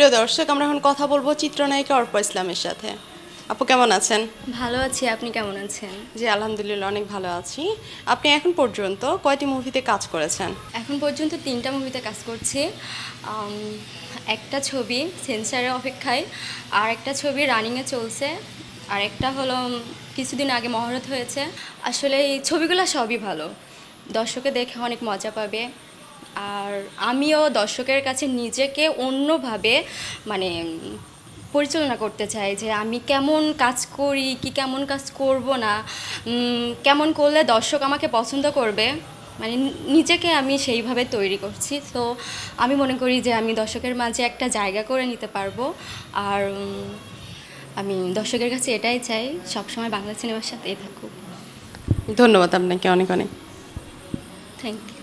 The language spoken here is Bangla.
প্রিয় দর্শক আমরা এখন কথা বলব চিত্রনায়িকা অর্পা ইসলামের সাথে। আপু কেমন আছেন? ভালো আছি আপনি কেমন আছেন? জি আলহামদুলিল্লাহ অনেক ভালো আছি। আপনি এখন পর্যন্ত কয়টি মুভিতে কাজ করেছেন? এখন পর্যন্ত তিনটা মুভিতে কাজ করছি। একটা ছবি সেন্সারের অপেক্ষায় আর একটা ছবি রানিংয়ে চলছে। আর একটা হলো কিছুদিন আগে মহরত হয়েছে। আসলে এই ছবিগুলো সবই ভালো। দর্শকে দেখে অনেক মজা পাবে। আর আমিও দর্শকের কাছে নিজেকে অন্যভাবে মানে পরিচালনা করতে চাই যে আমি কেমন কাজ করি কি কেমন কাজ করব না কেমন করলে দর্শক আমাকে পছন্দ করবে মানে নিজেকে আমি সেইভাবে তৈরি করছি। তো আমি মনে করি যে আমি দর্শকের মাঝে একটা জায়গা করে নিতে পারব। আর আমি দর্শকের কাছে এটাই চাই সবসময় বাংলা সিনেমার সাথেই থাকুক। ধন্যবাদ আপনাকে অনেক অনেক। Thank you.